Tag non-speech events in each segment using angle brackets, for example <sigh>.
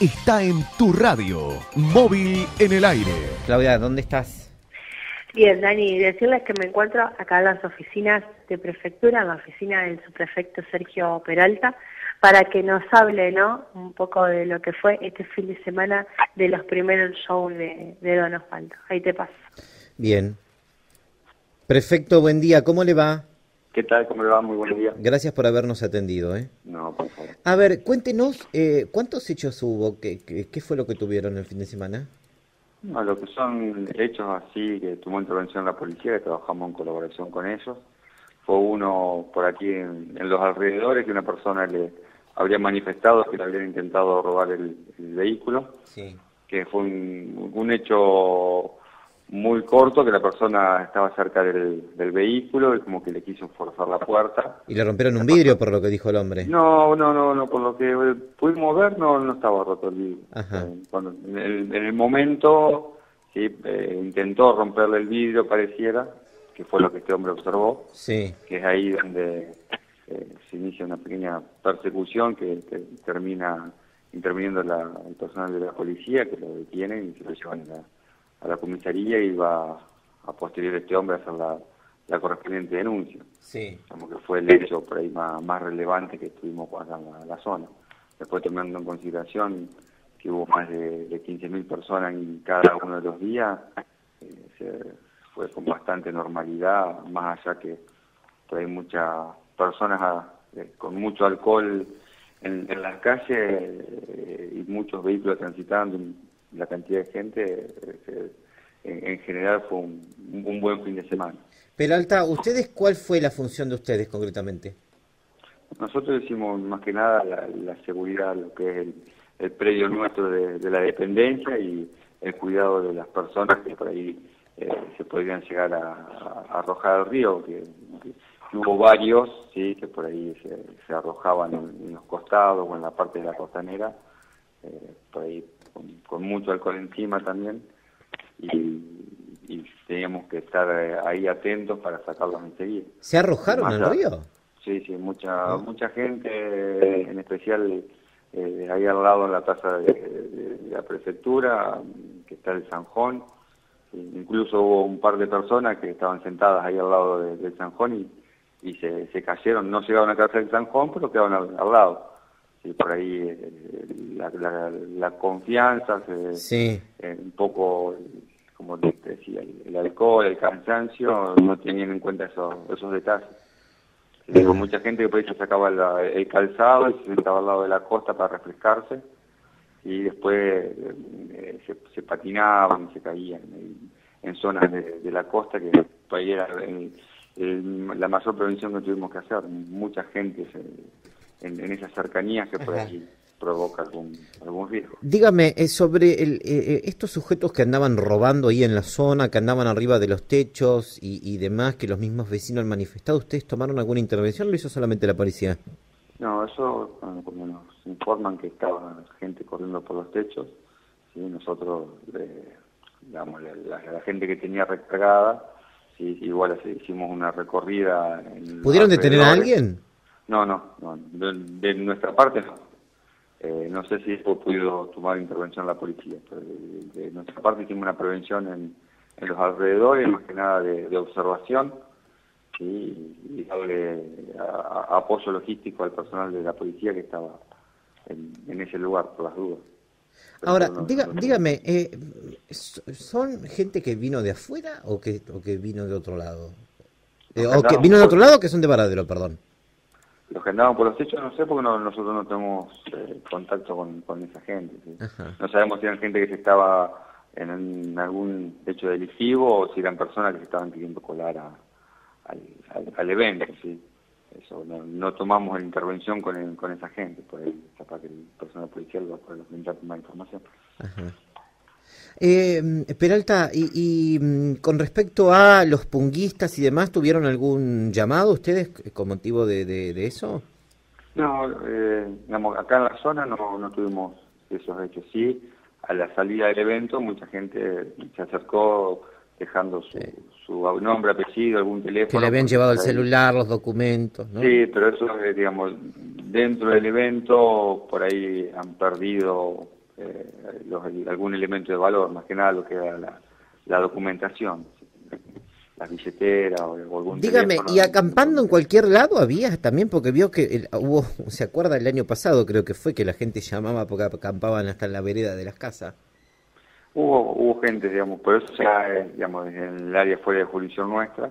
está en tu radio, móvil en el aire. Claudia, ¿dónde estás? Bien, Dani, decirles que me encuentro acá en las oficinas de prefectura, en la oficina del subprefecto Sergio Peralta, para que nos hable, ¿no? Un poco de lo que fue este fin de semana de los primeros shows de, de Don Osvaldo. Ahí te paso. Bien. Prefecto, buen día, ¿cómo le va? ¿Qué tal? ¿Cómo le va? Muy buen día. Gracias por habernos atendido, ¿eh? No, por favor. A ver, cuéntenos, eh, ¿cuántos hechos hubo? ¿Qué, qué, qué fue lo que tuvieron el fin de semana? No, lo que son hechos así que tomó intervención la policía, que trabajamos en colaboración con ellos, fue uno por aquí en, en los alrededores que una persona le habría manifestado que le habían intentado robar el, el vehículo, Sí. que fue un, un hecho muy corto, que la persona estaba cerca del, del vehículo y como que le quiso forzar la puerta. Y le rompieron un vidrio por lo que dijo el hombre. No, no, no, no, por lo que pudimos ver no, no estaba roto el vidrio. Ajá. Eh, cuando- en, el, en el momento sí, eh, intentó romperle el vidrio, pareciera, que fue lo que este hombre observó, Sí. que es ahí donde eh, se inicia una pequeña persecución que, que termina interviniendo la, el personal de la policía, que lo detienen y se lo llevan a la, a la comisaría y va a posterior este hombre a hacer la, la correspondiente denuncia Sí. como que fue el hecho por ahí más, más relevante que tuvimos acá en la, la zona. Después tomando en consideración que hubo más de, de 15.000 personas en cada uno de los días, eh, se- fue con bastante normalidad, más allá que por ahí muchas personas ah, eh, con mucho alcohol en, en las calles eh, y muchos vehículos transitando, la cantidad de gente, eh, eh, en, en general fue un, un buen fin de semana. Peralta, ¿ustedes cuál fue la función de ustedes concretamente? Nosotros hicimos más que nada la, la seguridad, lo que es el, el predio nuestro de, de la dependencia y el cuidado de las personas que por ahí eh, se podrían llegar a, a arrojar al río, que, que hubo varios sí que por ahí se, se arrojaban en, en los costados o en la parte de la costanera, eh, por ahí con, con mucho alcohol encima también, y, y teníamos que estar eh, ahí atentos para sacarlos enseguida. ¿Se arrojaron Más al río? Sí, sí, mucha mucha gente, en especial eh, ahí al lado en la plaza de, de- de la prefectura, que está el Sanjón. Incluso hubo un par de personas que estaban sentadas ahí al lado de- del Sanjón y, y se, se cayeron, no llegaron a caerse del Sanjón, pero quedaron al, al lado. Sí, por ahí eh, la, la- la confianza, se- Sí. eh, un poco, como te decía, el, el alcohol, el cansancio, no tenían en cuenta esos, esos detalles. Digo, mucha gente que por ahí se sacaba la- el calzado y se sentaba al lado de la costa para refrescarse y después eh, se, se patinaban y se caían en, en zonas de, de la costa que por ahí era el- el- la mayor prevención que tuvimos que hacer. Mucha gente se- en, en esas cercanías que por Ajá. ahí provoca algún, algún riesgo. Dígame, eh, sobre el, eh, eh, estos sujetos que andaban robando ahí en la zona, que andaban arriba de los techos y, y demás, que los mismos vecinos han manifestado, ¿ustedes tomaron alguna intervención o lo hizo solamente la policía? No, eso cuando nos informan que estaba gente corriendo por los techos, ¿sí? nosotros, eh, digamos, la, gente que tenía recargada, sí, igual así, hicimos una recorrida. En ¿Pudieron detener a alguien? No, no, no de, de nuestra parte no. Eh, no sé si fue podido tomar intervención la policía, pero de, de nuestra parte hicimos una prevención en, en los alrededores, más que nada de, observación, ¿sí? y darle a- a- apoyo logístico al personal de la policía que estaba en, en ese lugar, por las dudas. Pero Ahora, no- diga, no- dígame, eh, ¿so- ¿son gente que vino de afuera o que, o que vino de otro lado? Eh, Los ¿O que que andaban vino de otro lado o que son de Varadero, perdón? Los que andaban por los techos no sé porque no- nosotros no tenemos eh, contacto con, con esa gente. No sabemos si eran gente que se estaba en, algún hecho delictivo o si eran personas que se estaban queriendo colar a- al, al- al evento. ¿sí? Eso, no, no tomamos la intervención con, el- con esa gente, por ahí capaz que el personal policial va a poder brindar más información. Ajá. Eh, Peralta, y, y, mm, con respecto a los punguistas y demás, ¿tuvieron algún llamado ustedes con motivo de, de- de eso? No, eh, digamos, acá en la zona no, no tuvimos esos hechos. Sí, a la salida del evento mucha gente se acercó dejando su, su nombre, apellido, algún teléfono. Que le habían llevado el celular, los documentos, ¿no? Sí, pero eso, eh, digamos, dentro del evento por ahí han perdido algún elemento de valor, más que nada lo que era la, la documentación la billetera o, algún Dígame, ¿y acampando en cualquier lado había también? Porque vio que hubo, <laughs> ¿se acuerda el año pasado creo que fue que la gente llamaba porque acampaban hasta en la vereda de las casas? Hubo, hubo gente, digamos, por eso ya, eh, digamos, en el área fuera de jurisdicción nuestra,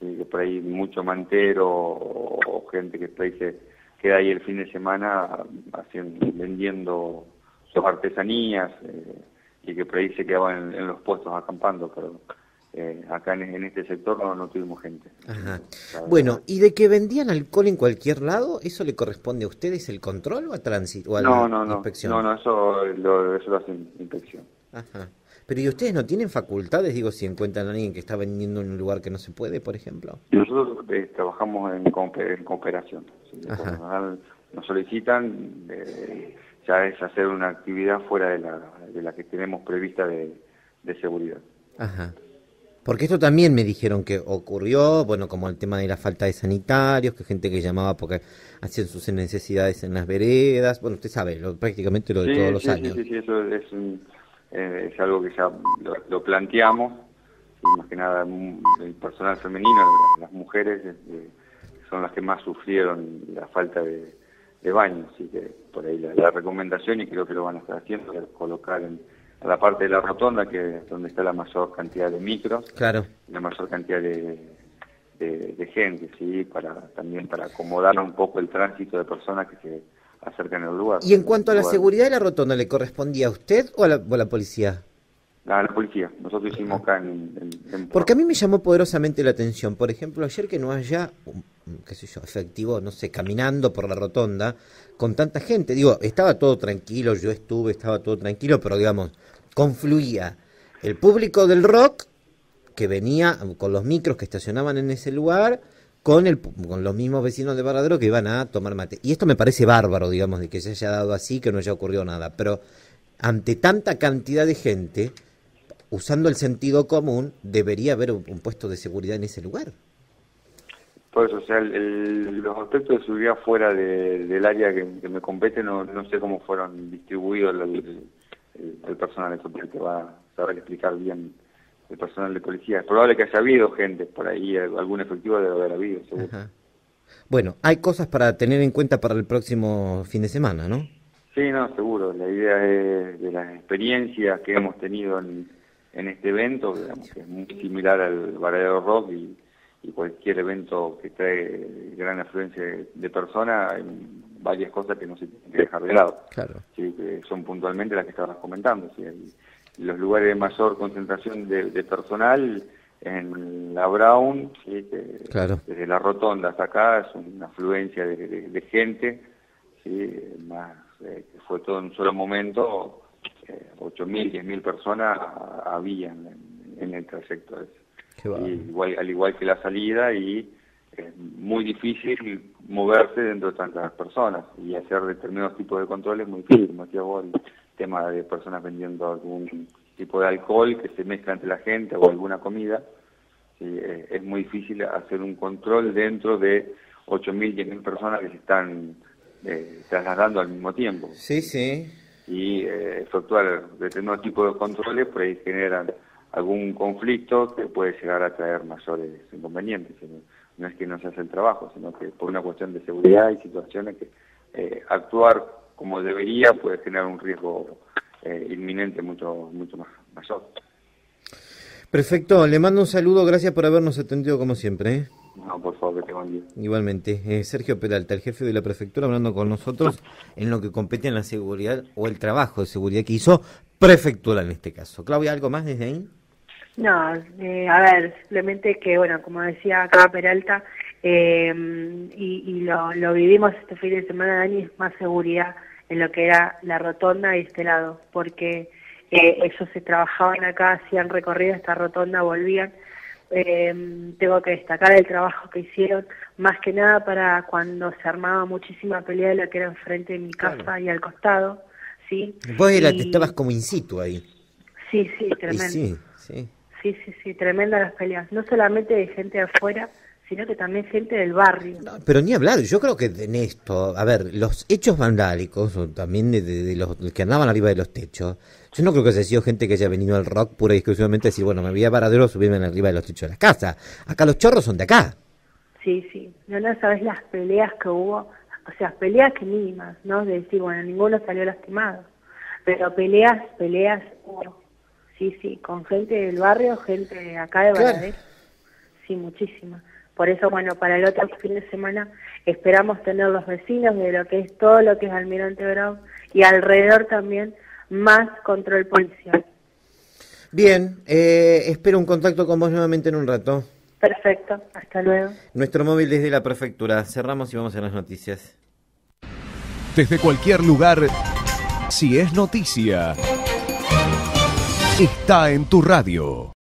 que por ahí mucho mantero o, gente que por ahí se queda ahí el fin de semana haciendo, vendiendo sus artesanías eh, y que por ahí se quedaban en los puestos acampando, pero eh, acá en, este sector no, tuvimos gente. Bueno, ¿y de que vendían alcohol en cualquier lado? ¿Eso le corresponde a ustedes el control o a tránsito? a no, no, no, inspección? No, no, eso lo, eso lo hace inspección. Ajá. Pero ¿y ustedes no tienen facultades, digo, si encuentran a alguien que está vendiendo en un lugar que no se puede, por ejemplo? Nosotros eh, trabajamos en, cooperación. Nos solicitan, eh, ya es hacer una actividad fuera de la, de la que tenemos prevista de, de seguridad. Ajá. Porque esto también me dijeron que ocurrió, bueno, como el tema de la falta de sanitarios, que gente que llamaba porque hacían sus necesidades en las veredas, bueno, usted sabe, lo, prácticamente lo de todos los años. Sí, sí, eso es, eh, es algo que ya lo, planteamos, más que nada el personal femenino, las mujeres eh, son las que más sufrieron la falta de, baño, así que por ahí la, la recomendación, y creo que lo van a estar haciendo, es colocar en a la parte de la rotonda, que es donde está la mayor cantidad de micros, claro. la mayor cantidad de, de, gente, sí, para también para acomodar un poco el tránsito de personas que se acercan al lugar. ¿Y en cuanto a la seguridad de la rotonda, le correspondía a usted o a la, policía? A la policía. Nosotros hicimos acá en, Porque a mí me llamó poderosamente la atención. Por ejemplo, ayer que no haya, qué sé yo, efectivo, no sé, caminando por la rotonda con tanta gente. Digo, estaba todo tranquilo, yo estuve, estaba todo tranquilo, pero digamos, confluía el público del rock que venía con los micros que estacionaban en ese lugar con, el, con los mismos vecinos de Baradero que iban a tomar mate. Y esto me parece bárbaro, digamos, de que se haya dado así, que no haya ocurrido nada. Pero ante tanta cantidad de gente, usando el sentido común, debería haber un, puesto de seguridad en ese lugar. Por eso, o sea, los aspectos de seguridad fuera del área que, me compete, no, no sé cómo fueron distribuidos el, personal, eso que va a saber explicar bien el personal de policía. Es probable que haya habido gente por ahí, algún efectivo debe haber habido, seguro. Bueno, hay cosas para tener en cuenta para el próximo fin de semana, ¿no? Sí, no, seguro. La idea es de las experiencias que hemos tenido en, este evento, digamos que es muy similar al Varadero Rock y, cualquier evento que trae gran afluencia de, personas, varias cosas que no se tienen que dejar de lado. Claro. ¿sí? que son puntualmente las que estabas comentando. ¿sí? los lugares de mayor concentración de, personal en la Brown, ¿sí? desde la rotonda hasta acá es una afluencia de, gente, ¿sí? más eh, que fue todo en un solo momento, 8.000, 10.000 personas habían en, el trayecto igual, al igual que la salida y es muy difícil moverse dentro de tantas personas y hacer determinados tipos de controles muy difícil, como decía vos, el tema de personas vendiendo algún tipo de alcohol que se mezcla entre la gente o alguna comida, eh, es muy difícil hacer un control dentro de 8.000, 10.000 personas que se están eh, trasladando al mismo tiempo. Sí, sí. Y eh, efectuar determinados tipos de controles por ahí generan algún conflicto que puede llegar a traer mayores inconvenientes no es que no se hace el trabajo, sino que por una cuestión de seguridad y situaciones que eh, actuar como debería puede generar un riesgo eh, inminente mucho, mucho más mayor. Perfecto, le mando un saludo, gracias por habernos atendido como siempre. ¿Eh? Que tengan Igualmente, Sergio Peralta, el jefe de la prefectura, hablando con nosotros en lo que compete en la seguridad o el trabajo de seguridad que hizo prefectura en este caso. Claudia, ¿algo más desde ahí? No, eh, a ver, simplemente que, bueno, como decía acá Peralta, eh, y, lo, lo, vivimos este fin de semana, Dani, es más seguridad en lo que era la rotonda y este lado, porque eh, ellos se trabajaban acá, hacían recorrido esta rotonda, volvían. Eh, tengo que destacar el trabajo que hicieron, más que nada para cuando se armaba muchísima pelea de la que era enfrente de mi casa y al costado, ¿sí? Vos estabas como in situ ahí. Sí, sí, tremendo. sí, sí. Sí, sí, sí, tremenda las peleas. No solamente de gente afuera, sino que también gente del barrio. pero ni hablar, yo creo que en esto, a ver, los hechos vandálicos, o también de, los que andaban arriba de los techos, yo no creo que haya sido gente que haya venido al rock pura y exclusivamente decir, bueno, me voy a Varadero, subirme arriba de los techos de las casas. Acá los chorros son de acá. Sí, sí. No, no sabes las peleas que hubo, o sea, peleas que mínimas, ¿no? De decir, bueno, ninguno salió lastimado. Pero peleas, peleas hubo. Sí, sí, con gente del barrio, gente de acá de Varadero. Sí, muchísimas. Por eso, bueno, para el otro fin de semana esperamos tener los vecinos de lo que es todo lo que es Almirante Brown y alrededor también más control policial. Bien, eh, espero un contacto con vos nuevamente en un rato. Perfecto, hasta luego. Nuestro móvil desde la prefectura. Cerramos y vamos a las noticias. Desde cualquier lugar, si es noticia, está en tu radio.